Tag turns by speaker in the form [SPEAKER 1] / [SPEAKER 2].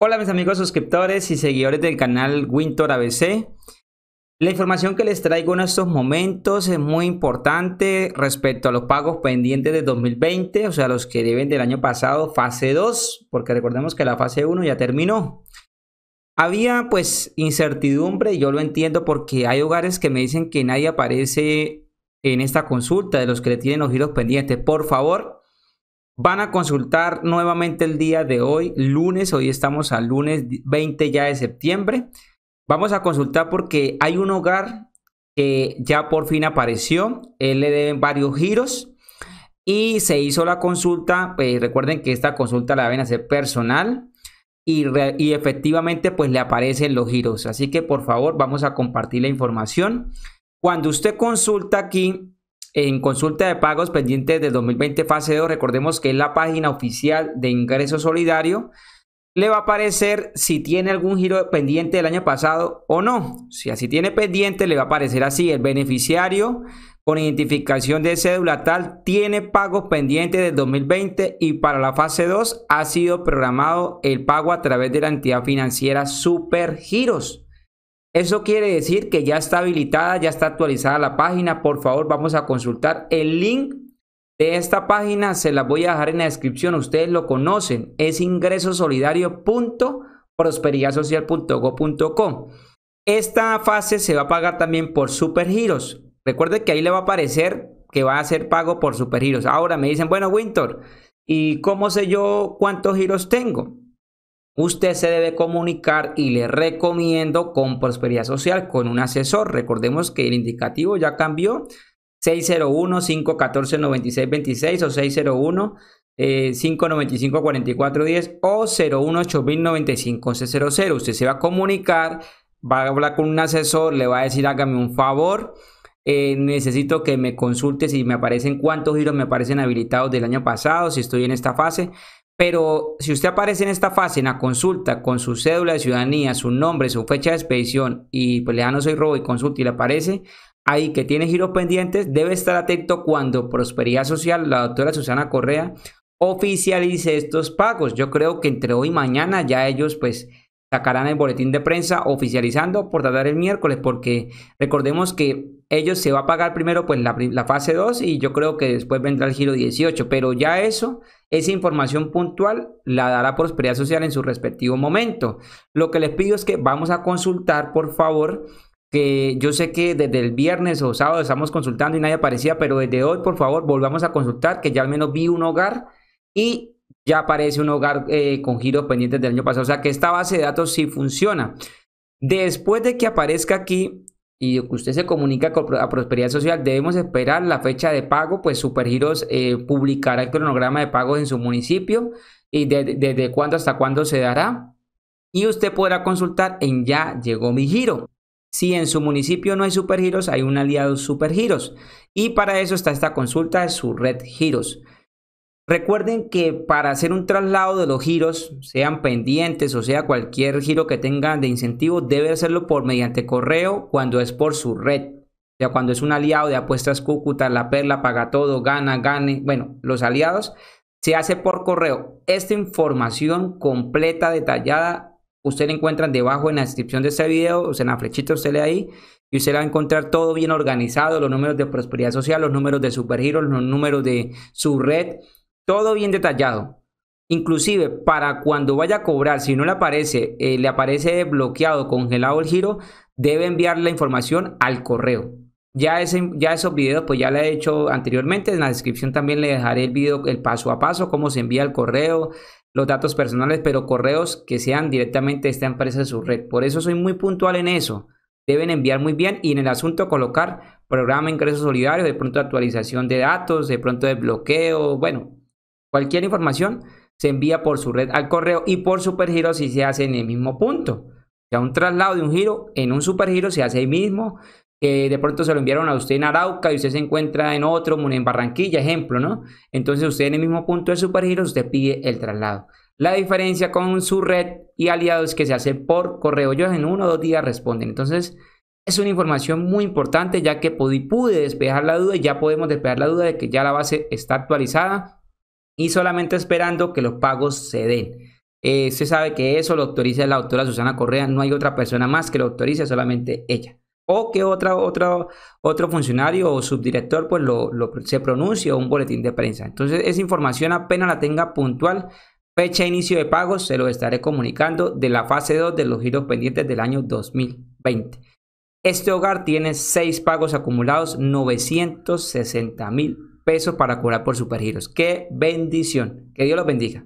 [SPEAKER 1] Hola mis amigos suscriptores y seguidores del canal Winter ABC. La información que les traigo en estos momentos es muy importante respecto a los pagos pendientes de 2020, o sea, los que deben del año pasado, fase 2, porque recordemos que la fase 1 ya terminó. Había pues incertidumbre, y yo lo entiendo porque hay hogares que me dicen que nadie aparece en esta consulta de los que le tienen los giros pendientes. Por favor, Van a consultar nuevamente el día de hoy, lunes, hoy estamos al lunes 20 ya de septiembre. Vamos a consultar porque hay un hogar que ya por fin apareció, él le deben varios giros y se hizo la consulta, pues recuerden que esta consulta la deben hacer personal y, y efectivamente pues le aparecen los giros, así que por favor vamos a compartir la información. Cuando usted consulta aquí, en consulta de pagos pendientes del 2020 fase 2, recordemos que es la página oficial de ingreso solidario, le va a aparecer si tiene algún giro pendiente del año pasado o no. Si así tiene pendiente, le va a aparecer así, el beneficiario con identificación de cédula tal tiene pagos pendientes del 2020 y para la fase 2 ha sido programado el pago a través de la entidad financiera Super Giros. Eso quiere decir que ya está habilitada, ya está actualizada la página. Por favor, vamos a consultar el link de esta página. Se la voy a dejar en la descripción. Ustedes lo conocen. Es ingresosolidario.prosperidadsocial.go.com. Esta fase se va a pagar también por supergiros. Recuerde que ahí le va a aparecer que va a ser pago por supergiros. Ahora me dicen, bueno, Winter, ¿y cómo sé yo cuántos giros tengo? Usted se debe comunicar y le recomiendo con Prosperidad Social, con un asesor. Recordemos que el indicativo ya cambió. 601-514-9626 o 601 595 4410 o 018 000 Usted se va a comunicar, va a hablar con un asesor, le va a decir hágame un favor. Eh, necesito que me consulte si me aparecen cuántos giros me aparecen habilitados del año pasado, si estoy en esta fase. Pero si usted aparece en esta fase, en la consulta, con su cédula de ciudadanía, su nombre, su fecha de expedición y pues le da no soy robo y consulta y le aparece ahí que tiene giros pendientes, debe estar atento cuando Prosperidad Social, la doctora Susana Correa, oficialice estos pagos. Yo creo que entre hoy y mañana ya ellos pues sacarán el boletín de prensa oficializando por tardar el miércoles, porque recordemos que ellos se va a pagar primero pues la, la, fase 2 y yo creo que después vendrá el giro 18, pero ya eso, esa información puntual la dará Prosperidad Social en su respectivo momento. Lo que les pido es que vamos a consultar, por favor, que yo sé que desde el viernes o sábado estamos consultando y nadie aparecía, pero desde hoy, por favor, volvamos a consultar, que ya al menos vi un hogar y ya aparece un hogar eh, con giros pendientes del año pasado. O sea que esta base de datos sí funciona. Después de que aparezca aquí y que usted se comunica con a Prosperidad Social, debemos esperar la fecha de pago, pues Supergiros eh, publicará el cronograma de pagos en su municipio y desde cuándo hasta cuándo se dará. Y usted podrá consultar en Ya llegó mi giro. Si en su municipio no hay supergiros, hay un aliado supergiros. Y para eso está esta consulta de su red giros. Recuerden que para hacer un traslado de los giros, sean pendientes o sea cualquier giro que tengan de incentivo, debe hacerlo por mediante correo cuando es por su red. O sea, cuando es un aliado de apuestas Cúcuta, La Perla, Paga Todo, Gana, Gane, bueno, los aliados, se hace por correo. Esta información completa, detallada, usted la encuentran debajo en la descripción de este video, o sea, en la flechita usted lee ahí, y usted va a encontrar todo bien organizado, los números de prosperidad social, los números de supergiros, los números de su red, todo bien detallado. Inclusive para cuando vaya a cobrar, si no le aparece, eh, le aparece bloqueado, congelado el giro, debe enviar la información al correo. Ya, ese, ya esos videos pues ya le he hecho anteriormente, en la descripción también le dejaré el video, el paso a paso, cómo se envía el correo, los datos personales, pero correos que sean directamente esta empresa de su red. Por eso soy muy puntual en eso. Deben enviar muy bien y en el asunto colocar programa ingreso solidario, de pronto actualización de datos, de pronto de bloqueo, bueno, Cualquier información se envía por su red al correo y por supergiro si se hace en el mismo punto. O sea, un traslado de un giro en un supergiro se hace ahí mismo. Que de pronto se lo enviaron a usted en Arauca y usted se encuentra en otro, en Barranquilla, ejemplo, ¿no? Entonces usted en el mismo punto de supergiro, usted pide el traslado. La diferencia con su red y aliados que se hace por correo. Ellos en uno o dos días responden. Entonces, es una información muy importante ya que pude despejar la duda y ya podemos despejar la duda de que ya la base está actualizada y solamente esperando que los pagos se den. Eh, usted sabe que eso lo autoriza la doctora Susana Correa, no hay otra persona más que lo autorice, solamente ella. O que otra, otra, otro funcionario o subdirector pues lo, se pronuncie o un boletín de prensa. Entonces esa información apenas la tenga puntual, fecha de inicio de pagos, se lo estaré comunicando de la fase 2 de los giros pendientes del año 2020. Este hogar tiene seis pagos acumulados, 960 mil pesos para cobrar por supergiros. ¡Qué bendición! Que Dios los bendiga.